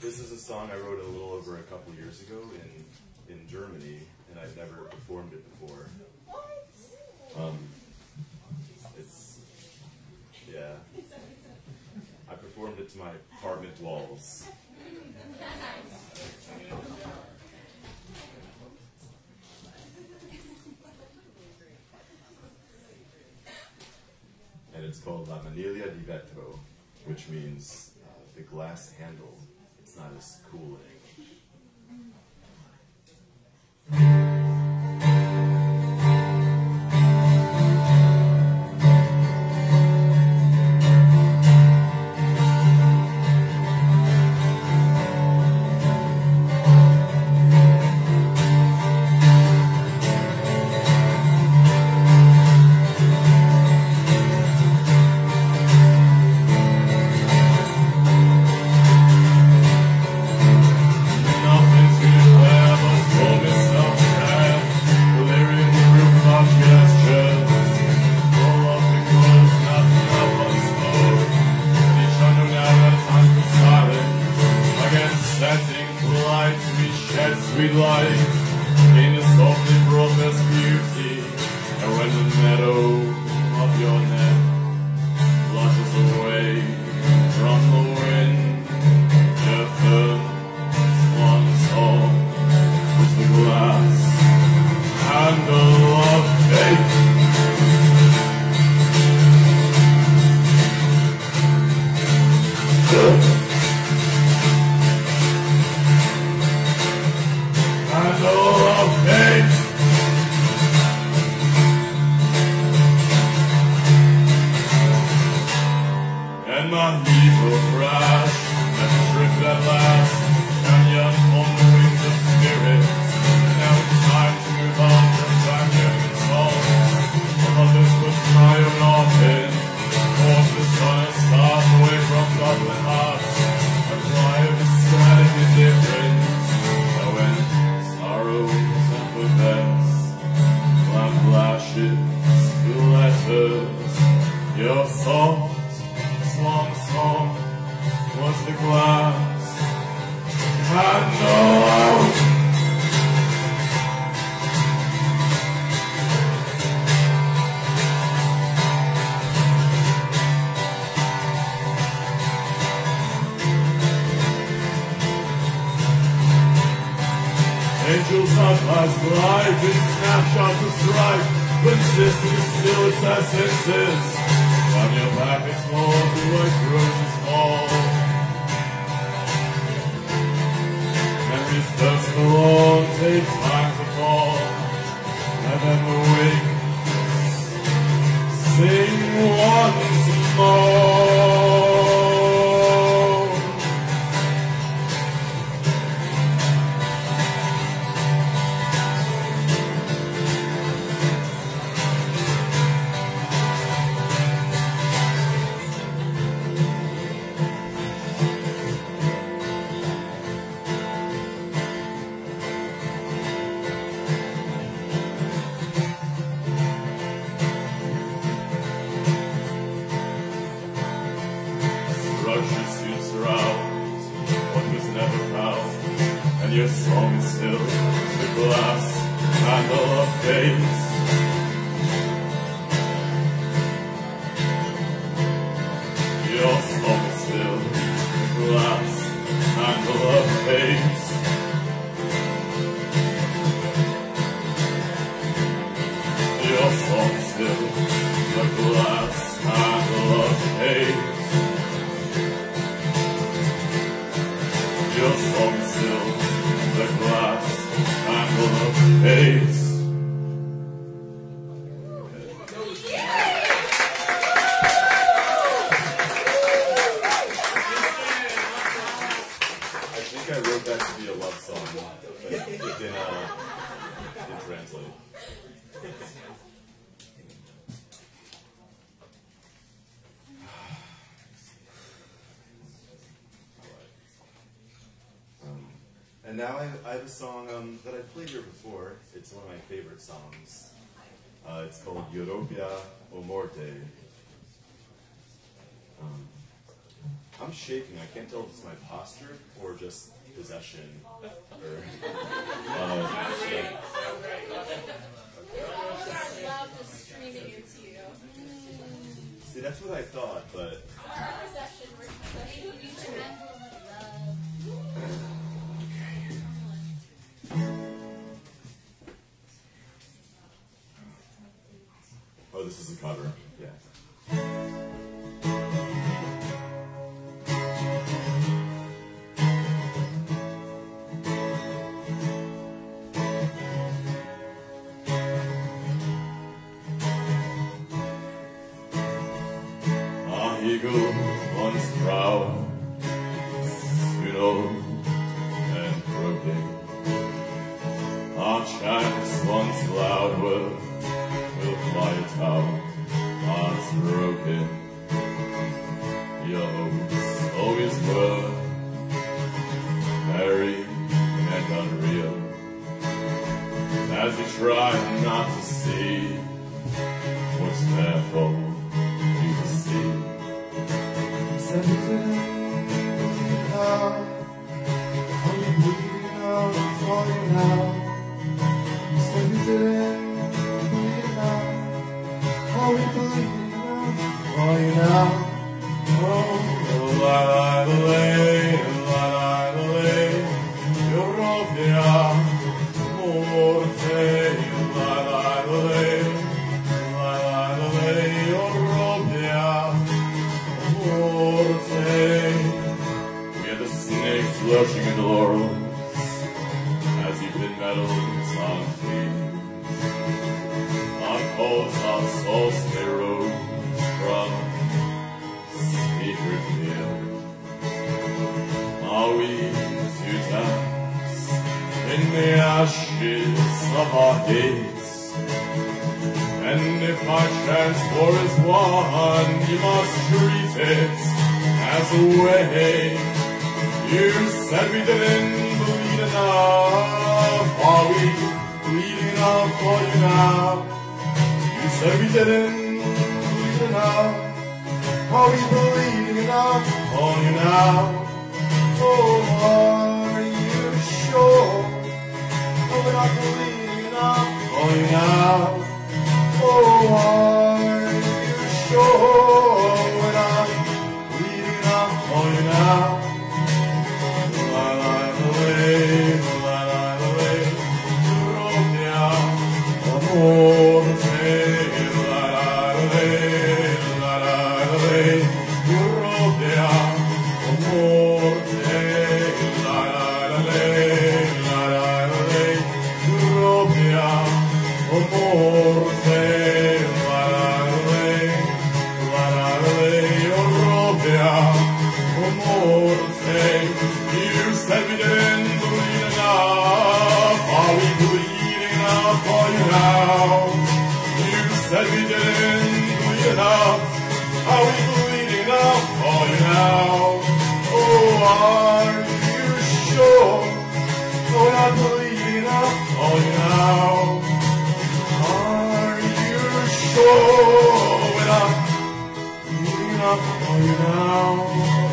This is a song I wrote a little over a couple years ago in in Germany, and I've never performed it before. Um, it's yeah. I performed it to my apartment walls. and it's called La Maniglia di Vetro, which means uh, the glass handle. It's not as cool in my evil crash and drift at last Angels of us glide in snapshots of strife, but existence still its essences. On your back it's more to like roses fall. Memories dusk alone take time to fall, and then the wings sing once song is still the glass handle fate. Your song is still the glass handle fate. Your song is still the glass handle of fate. Your song still the glass. I think I wrote that to be a love song, but it uh. And now I, I have a song um, that I've played here before. It's one of my favorite songs. Uh, it's called Europia o Morte. Um, I'm shaking. I can't tell if it's my posture or just possession. Or, uh, oh, this is a cover. Yeah. Our eagle once proud, soon old and broken. Something snakes lurching in the laurels as you pin medals on thieves. On coals our souls they rose from secret hill. Are we to dance in the ashes of our hates? And if my chance war is won, you must treat it as a way. Now? You said we didn't bleed enough. Are we bleeding enough For you now. Oh, are you sure? Oh, enough For you now. Oh, are now? Oh, are you sure we're not bleeding enough For you now. Are you sure we're not bleeding enough For you now.